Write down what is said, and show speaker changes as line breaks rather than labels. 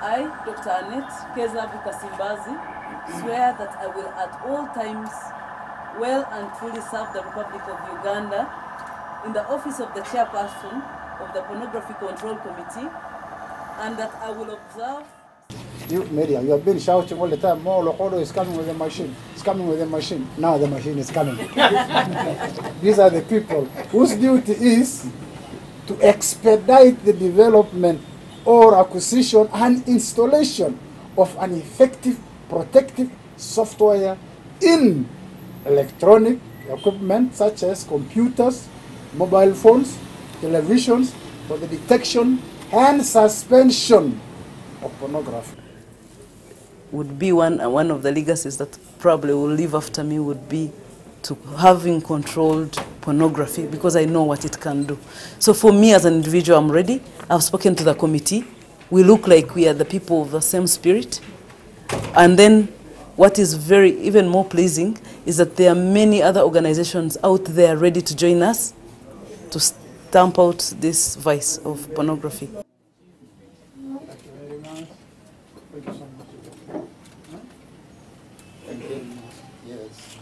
I, Dr. Annette Kezaabu Kasimbazi, swear that I will at all times well and truly serve the Republic of Uganda in the office of the chairperson of the Pornography Control Committee, and that I will observe
You, media, you have been shouting all the time, Mo Lokodo is coming with a machine. It's coming with a machine. Now the machine is coming. These are the people whose duty is to expedite the development or acquisition and installation of an effective protective software in electronic equipment such as computers, mobile phones, televisions for the detection and suspension of pornography.
would be one uh, one of the legacies that probably will live after me would be to having controlled pornography because I know what can do. So for me as an individual, I'm ready. I've spoken to the committee. We look like we are the people of the same spirit. And then what is very even more pleasing is that there are many other organizations out there ready to join us to stamp out this vice of pornography.
Yes.